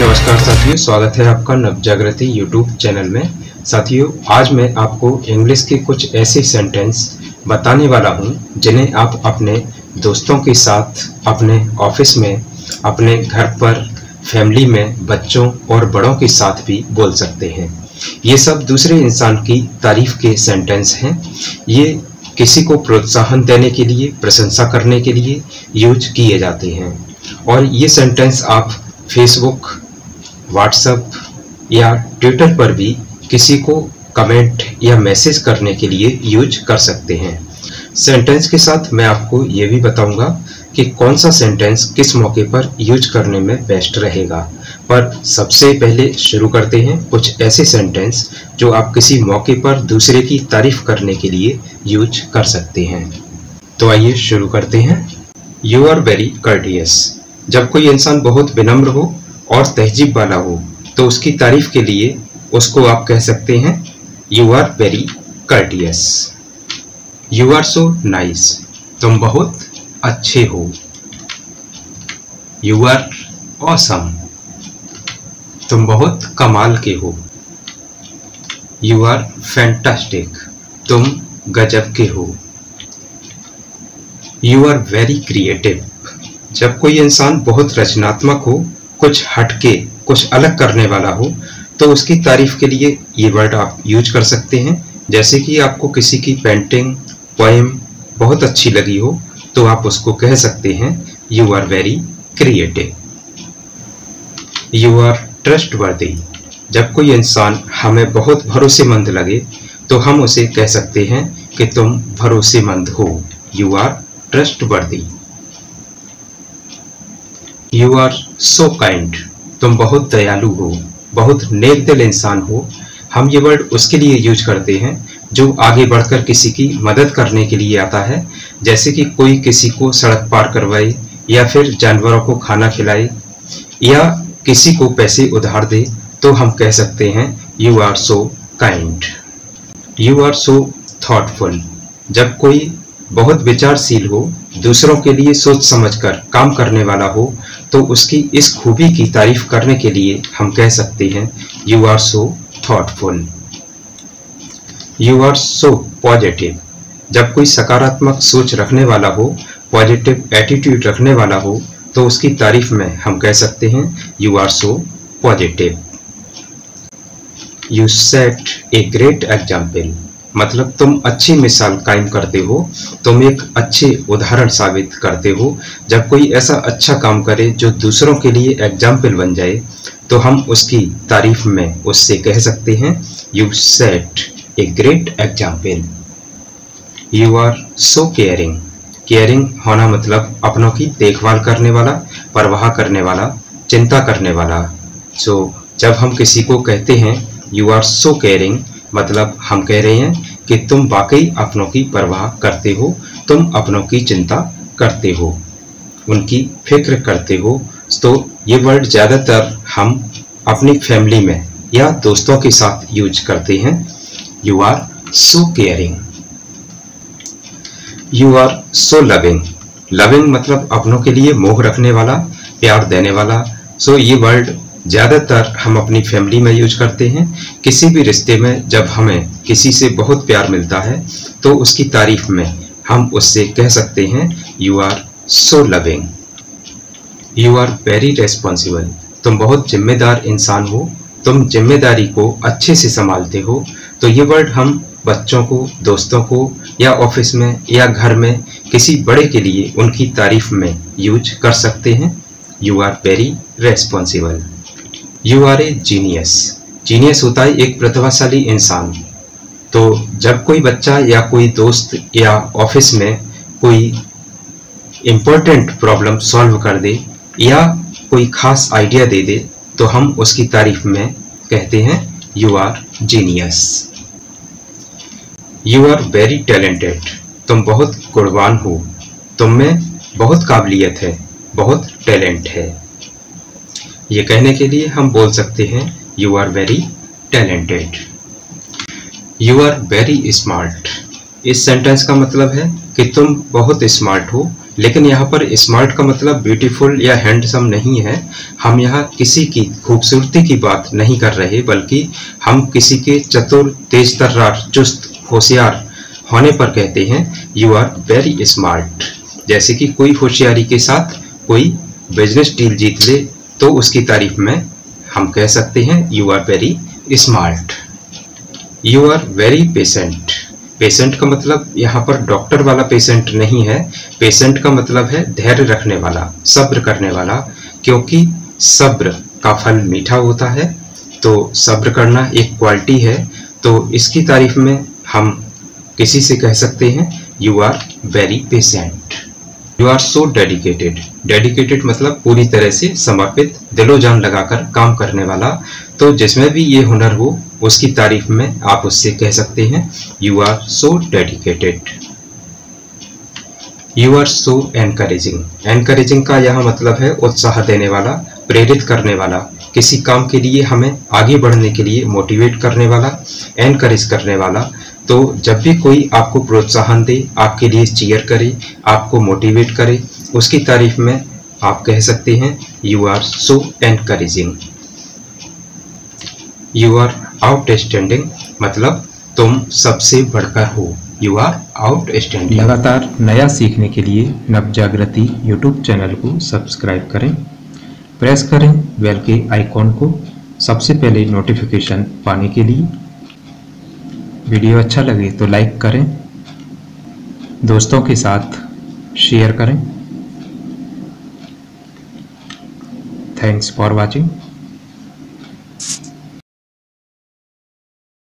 नमस्कार साथियों, स्वागत है आपका नवजागृति यूट्यूब चैनल में। साथियों, आज मैं आपको इंग्लिश के कुछ ऐसे सेंटेंस बताने वाला हूँ, जिन्हें आप अपने दोस्तों के साथ, अपने ऑफ़िस में, अपने घर पर फैमिली में, बच्चों और बड़ों के साथ भी बोल सकते हैं। ये सब दूसरे इंसान की तारीफ़ के सेंटेंस हैं। ये किसी को प्रोत्साहन देने के लिए, प्रशंसा करने के लिए यूज़ किए जाते हैं। और ये सेंटेंस आप फेसबुक व्हाट्सएप या ट्विटर पर भी किसी को कमेंट या मैसेज करने के लिए यूज़ कर सकते हैं। सेंटेंस के साथ मैं आपको ये भी बताऊँगा कि कौन सा सेंटेंस किस मौके पर यूज़ करने में बेस्ट रहेगा। पर सबसे पहले शुरू करते हैं कुछ ऐसे सेंटेंस जो आप किसी मौके पर दूसरे की तारीफ़ करने के लिए यूज़ कर सकते हैं। तो आइए शुरू करते हैं। यू आर वेरी कर्टियस जब कोई इंसान बहुत विनम्र हो और तहजीब वाला हो तो उसकी तारीफ़ के लिए उसको आप कह सकते हैं you are very courteous you are so nice तुम बहुत अच्छे हो. यू आर ऑसम तुम बहुत कमाल के हो. यू आर फैंटास्टिक तुम गजब के हो. यू आर वेरी क्रिएटिव जब कोई इंसान बहुत रचनात्मक हो कुछ हटके, कुछ अलग करने वाला हो तो उसकी तारीफ़ के लिए ये वर्ड आप यूज़ कर सकते हैं। जैसे कि आपको किसी की पेंटिंग पोएम बहुत अच्छी लगी हो तो आप उसको कह सकते हैं you are very creative you are trustworthy जब कोई इंसान हमें बहुत भरोसेमंद लगे तो हम उसे कह सकते हैं कि तुम भरोसेमंद हो। You are trustworthy you are so kind तुम बहुत दयालु हो, बहुत नेक दिल इंसान हो। हम ये वर्ड उसके लिए यूज़ करते हैं, जो आगे बढ़कर किसी की मदद करने के लिए आता है। जैसे कि कोई किसी को सड़क पार करवाए, या फिर जानवरों को खाना खिलाए, या किसी को पैसे उधार दे तो हम कह सकते हैं you are so kind you are so thoughtful जब कोई बहुत विचारशील हो, दूसरों के लिए सोच समझकर काम करने वाला हो तो उसकी इस खूबी की तारीफ़ करने के लिए हम कह सकते हैं you are so thoughtful you are so positive जब कोई सकारात्मक सोच रखने वाला हो पॉजिटिव एटीट्यूड रखने वाला हो तो उसकी तारीफ़ में हम कह सकते हैं you are so positive you set a great example मतलब तुम अच्छी मिसाल कायम करते हो तुम एक अच्छे उदाहरण साबित करते हो। जब कोई ऐसा अच्छा काम करे जो दूसरों के लिए एग्ज़ाम्पल बन जाए तो हम उसकी तारीफ़ में उससे कह सकते हैं you set a great example you are so caring caring होना मतलब अपनों की देखभाल करने वाला परवाह करने वाला चिंता करने वाला। सो so, जब हम किसी को कहते हैं यू आर सो केयरिंग मतलब हम कह रहे हैं कि तुम वाकई अपनों की परवाह करते हो तुम अपनों की चिंता करते हो उनकी फ़िक्र करते हो। तो ये वर्ड ज़्यादातर हम अपनी फैमिली में या दोस्तों के साथ यूज़ करते हैं। You are so caring you are so loving loving मतलब अपनों के लिए मोह रखने वाला प्यार देने वाला। सो so, ये वर्ड ज़्यादातर हम अपनी फैमिली में यूज़ करते हैं। किसी भी रिश्ते में जब हमें किसी से बहुत प्यार मिलता है तो उसकी तारीफ़ में हम उससे कह सकते हैं you are so loving you are very responsible तुम बहुत जिम्मेदार इंसान हो। तुम ज़िम्मेदारी को अच्छे से संभालते हो। तो ये वर्ड हम बच्चों को, दोस्तों को, या ऑफ़िस में, या घर में, किसी बड़े के लिए उनकी तारीफ़ में यूज़ कर सकते हैं। You are very responsible you are a genius genius होता है एक प्रतिभाशाली इंसान। तो जब कोई बच्चा या कोई दोस्त या ऑफ़िस में कोई इम्पोर्टेंट प्रॉब्लम सॉल्व कर दे या कोई खास आइडिया दे दे तो हम उसकी तारीफ़ में कहते हैं you are genius you are very talented तुम बहुत गुणवान हो। तुम में बहुत काबिलियत है, बहुत टैलेंट है। ये कहने के लिए हम बोल सकते हैं you are very talented you are very smart इस सेंटेंस का मतलब है कि तुम बहुत स्मार्ट हो, लेकिन यहाँ पर स्मार्ट का मतलब ब्यूटीफुल या हैंडसम नहीं है। हम यहाँ किसी की खूबसूरती की बात नहीं कर रहे, बल्कि हम किसी के चतुर तेज तर्रार चुस्त, होशियार होने पर कहते हैं यू आर वेरी स्मार्ट जैसे कि कोई होशियारी के साथ कोई बिज़नेस डील जीत ले तो उसकी तारीफ़ में हम कह सकते हैं you are very smart you are very patient patient का मतलब यहाँ पर डॉक्टर वाला पेशेंट नहीं है। पेशेंट का मतलब है धैर्य रखने वाला, सब्र करने वाला, क्योंकि सब्र का फल मीठा होता है। तो सब्र करना एक क्वालिटी है। तो इसकी तारीफ़ में हम किसी से कह सकते हैं you are very patient you are so dedicated dedicated मतलब पूरी तरह से समर्पित दिलो जान लगाकर काम करने वाला। तो जिसमें भी ये हुनर हो, उसकी तारीफ़ में आप उससे कह सकते हैं you are so dedicated you are so encouraging encouraging का यह मतलब है उत्साह देने वाला, प्रेरित करने वाला। किसी काम के लिए हमें आगे बढ़ने के लिए मोटिवेट करने वाला एनकरेज करने वाला। तो जब भी कोई आपको प्रोत्साहन दे, आपके लिए चीयर करे, आपको मोटिवेट करे, उसकी तारीफ़ में आप कह सकते हैं you are so encouraging you are outstanding मतलब तुम सबसे बढ़कर हो। यू आर आउट आउटस्टैंडिंग लगातार नया सीखने के लिए नव जागृति यूट्यूब चैनल को सब्सक्राइब करें। प्रेस करें बेल के आइकॉन को। सबसे पहले नोटिफिकेशन पाने के लिए वीडियो अच्छा लगे तो लाइक करें दोस्तों के साथ शेयर करें। Thanks for watching